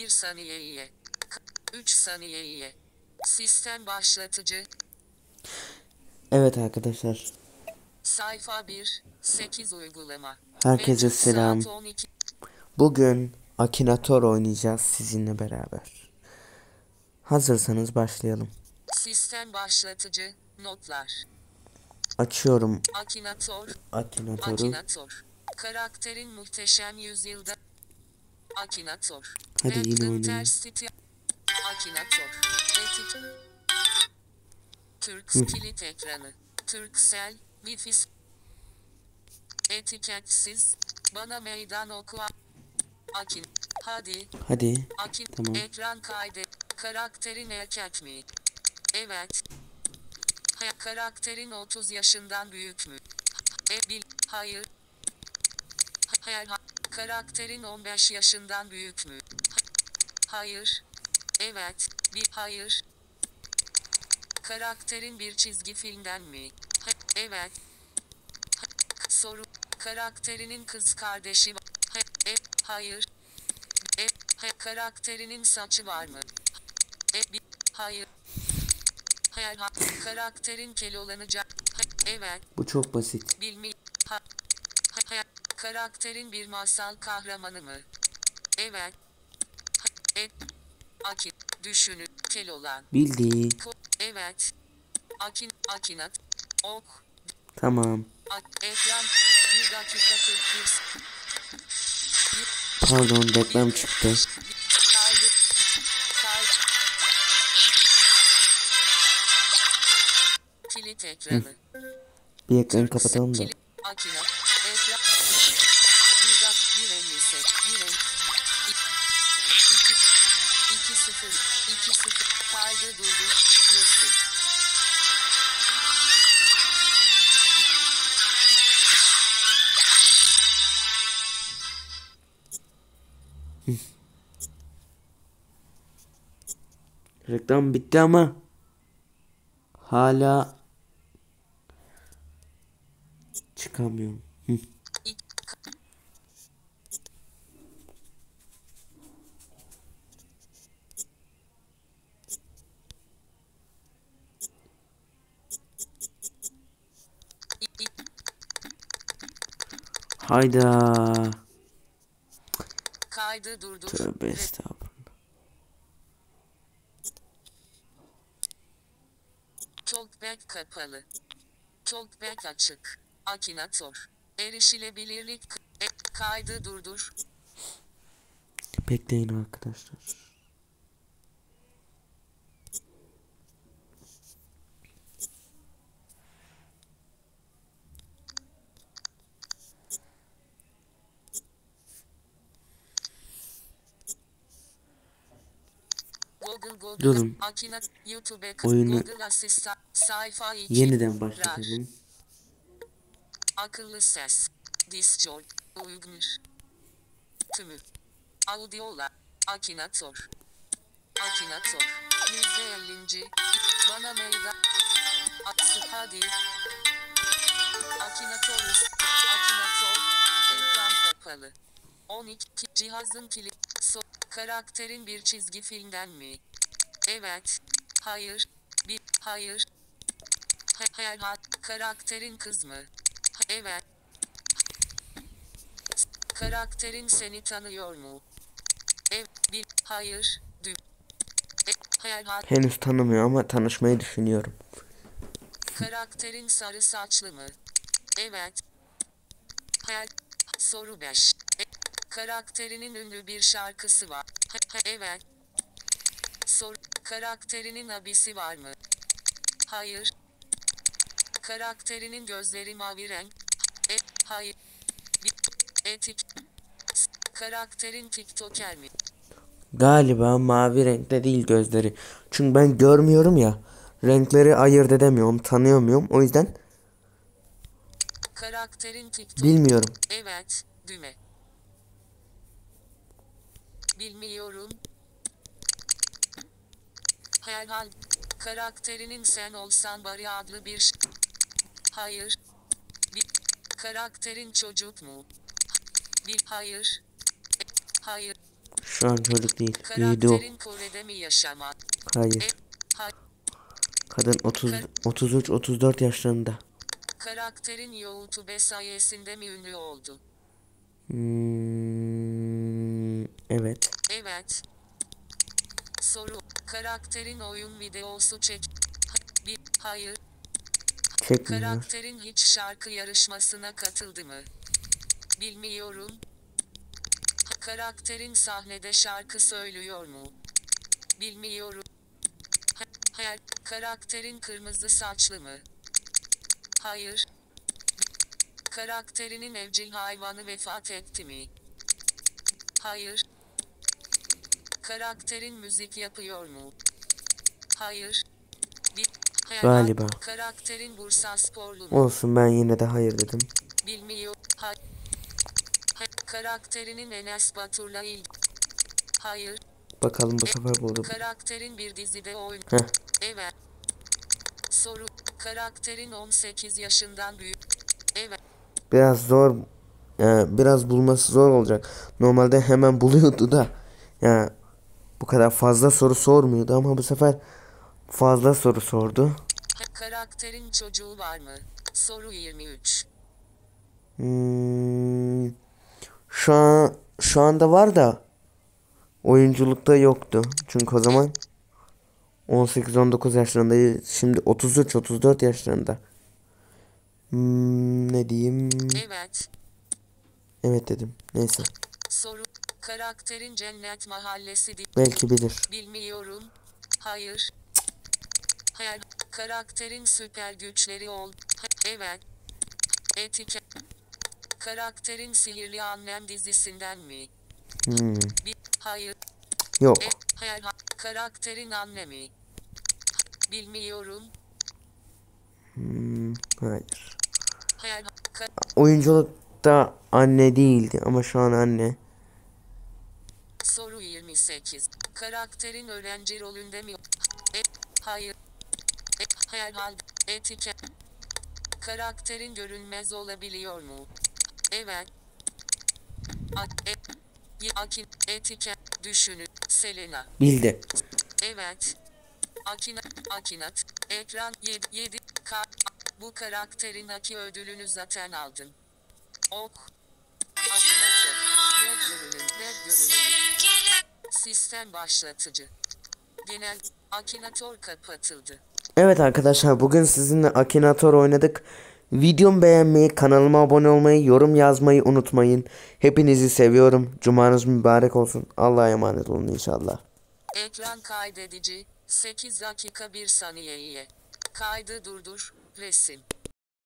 1 saniyeye. 3 saniyeye. Sistem başlatıcı. Evet arkadaşlar. Sayfa 1. 8 uygulama. Herkese selam. saat 12. Bugün Akinator oynayacağız sizinle beraber. Hazırsanız başlayalım. Sistem başlatıcı. Notlar. Açıyorum Akinator. Akinator'u. Akinator. Karakterin muhteşem yüzyılda. Akinator. Hadi yine oynayalım. Akinator. Türk kilit ekranı. Türksel. Wi-Fi. Etiketsiz. Bana meydan oku. Akin. Hadi. Hadi. Akin. Tamam. Ekran kaydı. Karakterin erkek mi? Evet. Ha, karakterin 30 yaşından büyük mü? E, bil, hayır. Hayır, ha, karakterin 15 yaşından büyük mü? Ha- Hayır. Evet, bir hayır. Karakterin bir çizgi filmden mi? Ha, evet. Ha, soru. Karakterinin kız kardeşi var. Ha, e, hayır. E, ha, karakterinin saçı var mı? E, bir, hayır. Hayır, ha, karakterin kelolanacak. Ha, evet. Bu çok basit. Bilmi ha, ha, ha- karakterin bir masal kahramanı mı? Evet. Et. Akin. Düşünün. Keloğlan. Bildik. Ko- evet. Akin. Akinat. Ok. Tamam. Ak- ekran. 1 dakika 41. Pardon reklam çıktı. Kilit ekranı. Bir ekranı kapatalım da. Sıfır. İki sıfır. Kaydı durdur. Hızlı. Reklam bitti ama hala çıkamıyorum. Hayda. Kaydı durdur. Tövbe estağfurullah. Talkback kapalı. Talkback açık. Akinator. Erişilebilirlik kaydı durdur. Bekleyin arkadaşlar. Durun. Oyunu- Google Asistan sayfa 2 Yeniden başlatalım. Akıllı ses. Discord. Uygunur. Tümü. Audiola. Akinator. Akinator. Yüzde ellinci. Bana meydan. Hadi. Akinatorus. Akinator. Ekran kapalı. 12. Cihazın kilit. So karakterin bir çizgi filmden mi? Evet. Hayır. Bir. Hayır. Ha- Hayır. ha- Karakterin kız mı? Evet. Karakterin seni tanıyor mu? Ev. Bir. Hayır. Dü. E, hayır. ha- Henüz tanımıyor ama tanışmayı düşünüyorum. Karakterin sarı saçlı mı? Evet. Hayal. Soru 5. karakterinin ünlü bir şarkısı var. Evet. Soru. Karakterinin abisi var mı? Hayır. Karakterinin gözleri mavi renk. E, hayır. Bir, etik. Karakterin TikToker mi? Galiba mavi renkte değil gözleri. Çünkü ben görmüyorum ya. Renkleri ayırt edemiyorum, tanıyamıyorum. O yüzden Karakterin TikTok. bilmiyorum. Evet, düğme. Bilmiyorum. Herhal. Karakterinin sen olsan bari adlı bir Hayır. Bir karakterin çocuk mu? Bir hayır. Hayır. Şu an çocuk değil. Büyüdü o. Karakterin Kore'de mi yaşamak? Hayır. E, ha, Kadın 30 33 34 yaşlarında. karakterin YouTube sayesinde mi ünlü oldu? Hmm, evet. Evet. Soru. Karakterin oyun videosu çek... Bir, hayır. Çekmiyor. Karakterin hiç şarkı yarışmasına katıldı mı? Bilmiyorum. Karakterin sahnede şarkı söylüyor mu? Bilmiyorum. Ha, Hayır. Karakterin kırmızı saçlı mı? Hayır. Karakterinin evcil hayvanı vefat etti mi? Hayır. Karakterin müzik yapıyor mu? Hayır. Bir. Galiba. Karakterin Bursa sporlu mu? Olsun ben yine de hayır dedim. Bilmiyor. Ha, ha, karakterinin Enes Batur'la ilgili. Hayır. Bakalım bu sefer buldum. Karakterin bir dizide. Heh. Evet. Soru. Karakterin 18 yaşından büyük. Evet. Biraz zor. Yani biraz bulması zor olacak. Normalde hemen buluyordu da. Yani bu kadar fazla soru sormuyordu ama bu sefer fazla soru sordu. Karakterin çocuğu var mı? Soru 23. Hmm, şu an şu anda var da oyunculukta yoktu. Çünkü o zaman 18-19 yaşlarında şimdi 33-34 yaşlarında. Hmm, ne diyeyim? Evet. Evet dedim. Neyse. Soru. Karakterin cennet mahallesi di- Belki bilir. Bilmiyorum. Hayır. Hayır. Karakterin süper güçleri ol. Evet. Etiket. Karakterin sihirli annem dizisinden mi? Hmm, Bir. Hayır. yok. E, hayır. ha- Karakterin annemi. Bilmiyorum. Hmm, hayır. Hayır. Oyunculukta anne değildi ama şu an anne. Soru 28. Karakterin öğrenci rolünde mi? E, hayır. E, herhalde. Etiket. Karakterin görünmez olabiliyor mu? Evet. A, e, y- akin, etiket, düşünün, Selena. Bildi. Evet. Akina, Akinat, ekran 7, 7, ka, bu karakterin Aki ödülünü zaten aldın. Ok. Akinatı. Ne görünüm, ne görünüm. Sistem başlatıcı. Genel, Akinator kapatıldı. Evet arkadaşlar bugün sizinle Akinator oynadık. Videomu beğenmeyi, kanalıma abone olmayı, yorum yazmayı unutmayın. Hepinizi seviyorum. Cumanız mübarek olsun. Allah'a emanet olun inşallah. Ekran kaydedici, 8 dakika 1 saniyeye. Kaydı durdur, resim.